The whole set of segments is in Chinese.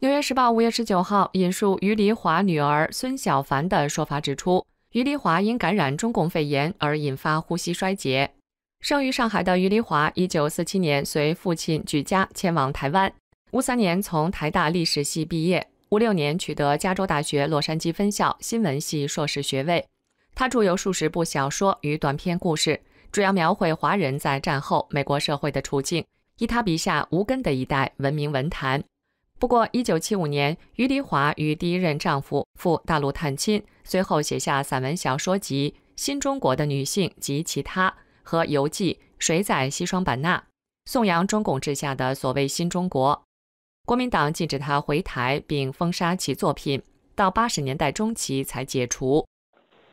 纽约时报五月十九号引述于黎华女儿孙小凡的说法指出，于黎华因感染中共肺炎而引发呼吸衰竭。生于上海的于黎华，一九四七年随父亲举家迁往台湾，五三年从台大历史系毕业，五六年取得加州大学洛杉矶分校新闻系硕士学位。他著有数十部小说与短篇故事，主要描绘华人在战后美国社会的处境，以他笔下无根的一代闻名文坛。不过，一九七五年，余迪华与第一任丈夫赴大陆探亲，随后写下散文小说集《新中国的女性及其他》和游记《谁在西双版纳》，颂扬中共治下的所谓新中国。国民党禁止他回台，并封杀其作品，到八十年代中期才解除。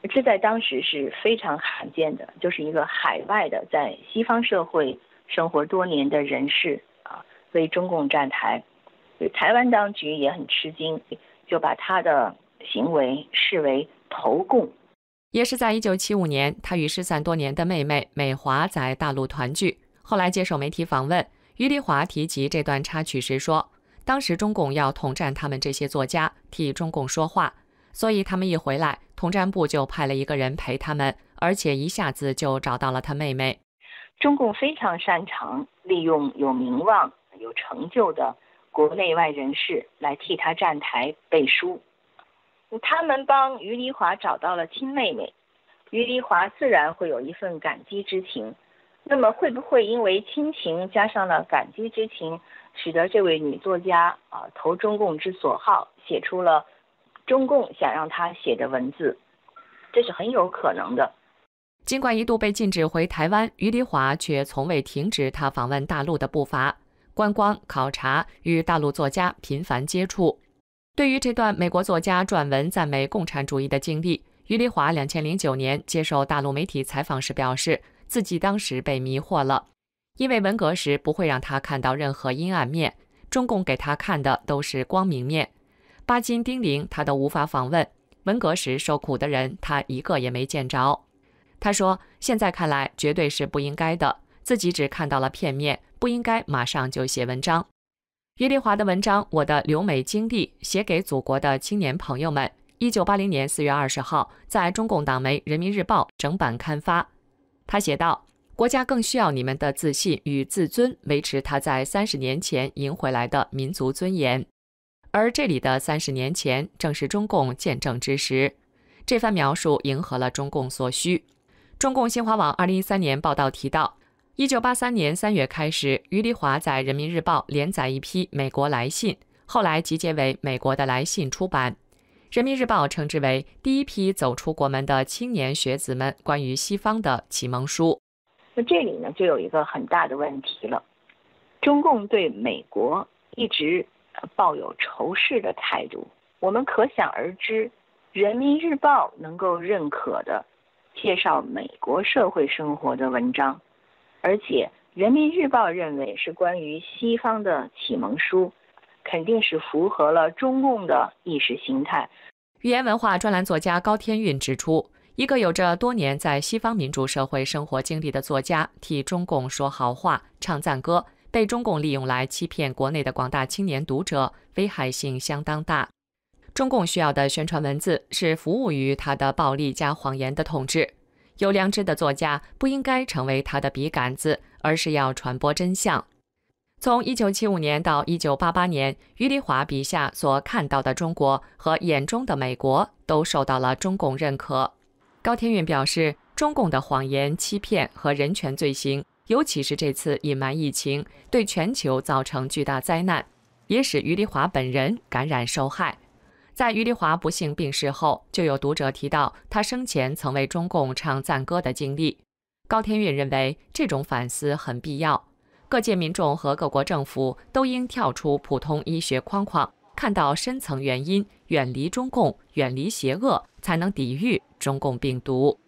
这在当时是非常罕见的，就是一个海外的在西方社会生活多年的人士啊，为中共站台。台湾当局也很吃惊，就把他的行为视为投共。也是在一九七五年，他与失散多年的妹妹美华在大陆团聚。后来接受媒体访问，于丽华提及这段插曲时说：“当时中共要统战他们这些作家，替中共说话，所以他们一回来，统战部就派了一个人陪他们，而且一下子就找到了他妹妹。中共非常擅长利用有名望、有成就的。”国内外人士来替他站台背书，他们帮于黎华找到了亲妹妹，于黎华自然会有一份感激之情。那么会不会因为亲情加上了感激之情，使得这位女作家啊投中共之所好，写出了中共想让她写的文字？这是很有可能的。尽管一度被禁止回台湾，于黎华却从未停止他访问大陆的步伐。观光考察与大陆作家频繁接触，对于这段美国作家撰文赞美共产主义的经历，余丽华两千零九年接受大陆媒体采访时表示，自己当时被迷惑了，因为文革时不会让他看到任何阴暗面，中共给他看的都是光明面。巴金叮咛他都无法访问，文革时受苦的人他一个也没见着。他说，现在看来绝对是不应该的，自己只看到了片面。不应该马上就写文章。余丽华的文章《我的留美经历》写给祖国的青年朋友们。一九八零年四月二十号，在中共党媒《人民日报》整版刊发。他写道：“国家更需要你们的自信与自尊，维持他在三十年前赢回来的民族尊严。而这里的三十年前，正是中共建政之时。”这番描述迎合了中共所需。中共新华网二零一三年报道提到。一九八三年三月开始，余黎华在《人民日报》连载一批美国来信，后来集结为《美国的来信》出版。《人民日报》称之为第一批走出国门的青年学子们关于西方的启蒙书。那这里呢，就有一个很大的问题了：中共对美国一直抱有仇视的态度。我们可想而知，《人民日报》能够认可的介绍美国社会生活的文章。而且，《人民日报》认为是关于西方的启蒙书，肯定是符合了中共的意识形态。语言文化专栏作家高天运指出，一个有着多年在西方民主社会生活经历的作家，替中共说好话、唱赞歌，被中共利用来欺骗国内的广大青年读者，危害性相当大。中共需要的宣传文字是服务于他的暴力加谎言的统治。有良知的作家不应该成为他的笔杆子，而是要传播真相。从1975年到1988年，余丽华笔下所看到的中国和眼中的美国都受到了中共认可。高天运表示，中共的谎言、欺骗和人权罪行，尤其是这次隐瞒疫情，对全球造成巨大灾难，也使余丽华本人感染受害。在余丽华不幸病逝后，就有读者提到他生前曾为中共唱赞歌的经历。高天运认为这种反思很必要，各界民众和各国政府都应跳出普通医学框框，看到深层原因，远离中共，远离邪恶，才能抵御中共病毒。